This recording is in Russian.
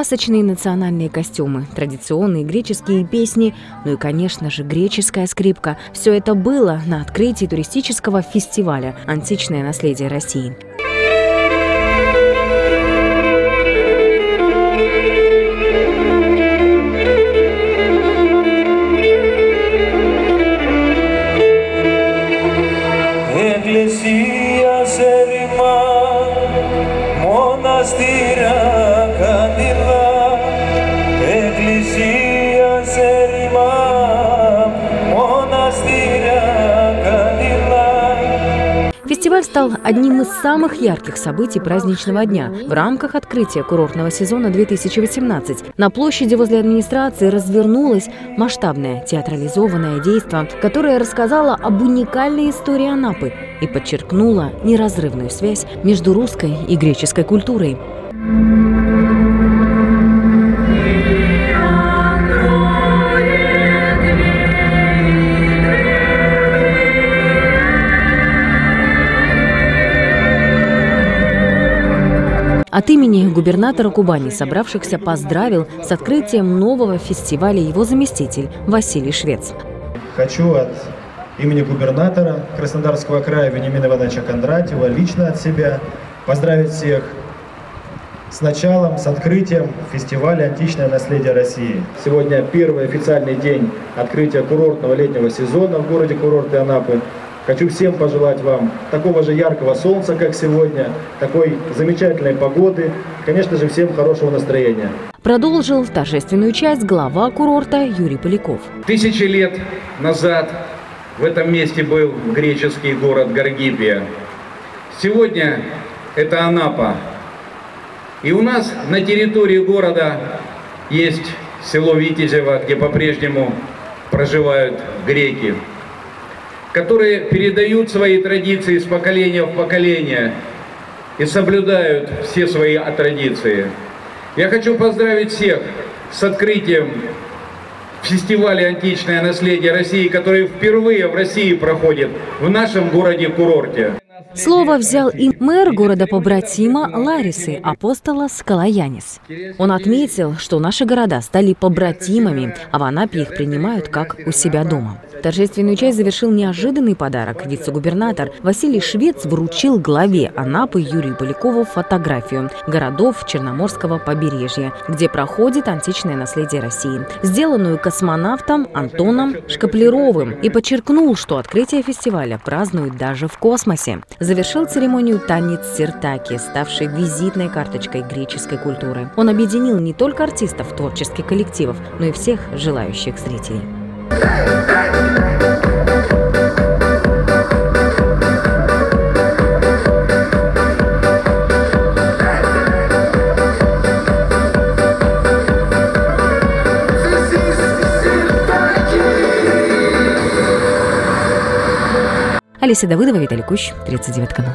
Красочные национальные костюмы, традиционные греческие песни, ну и, конечно же, греческая скрипка. Все это было на открытии туристического фестиваля «Античное наследие России». Εκκλησία σε ρημά, μοναστήρα Фестиваль стал одним из самых ярких событий праздничного дня в рамках открытия курортного сезона 2018. На площади возле администрации развернулось масштабное театрализованное действо, которое рассказало об уникальной истории Анапы и подчеркнуло неразрывную связь между русской и греческой культурой. От имени губернатора Кубани собравшихся поздравил с открытием нового фестиваля его заместитель Василий Швец. Хочу от имени губернатора Краснодарского края Вениамина Ивановича Кондратьева лично от себя поздравить всех с началом, с открытием фестиваля «Античное наследие России». Сегодня первый официальный день открытия курортного летнего сезона в городе курорты Анапы. Хочу всем пожелать вам такого же яркого солнца, как сегодня, такой замечательной погоды, конечно же, всем хорошего настроения. Продолжил торжественную часть глава курорта Юрий Поляков. Тысячи лет назад в этом месте был греческий город Гаргипия. Сегодня это Анапа. И у нас на территории города есть село Витязево, где по-прежнему проживают греки, которые передают свои традиции с поколения в поколение и соблюдают все свои традиции. Я хочу поздравить всех с открытием фестиваля «Античное наследие России», который впервые в России проходит в нашем городе-курорте. Слово взял и мэр города-побратима Ларисы, апостола Скалаянис. Он отметил, что наши города стали побратимами, а в Анапе их принимают как у себя дома. Торжественную часть завершил неожиданный подарок. Вице-губернатор Василий Швец вручил главе Анапы Юрию Полякову фотографию городов Черноморского побережья, где проходит античное наследие России, сделанную космонавтом Антоном Шкаплеровым, и подчеркнул, что открытие фестиваля празднуют даже в космосе. Завершил церемонию танец Сиртаки, ставший визитной карточкой греческой культуры. Он объединил не только артистов творческих коллективов, но и всех желающих зрителей. Алиса Давыдова, Виталий Кущ, 39 канал.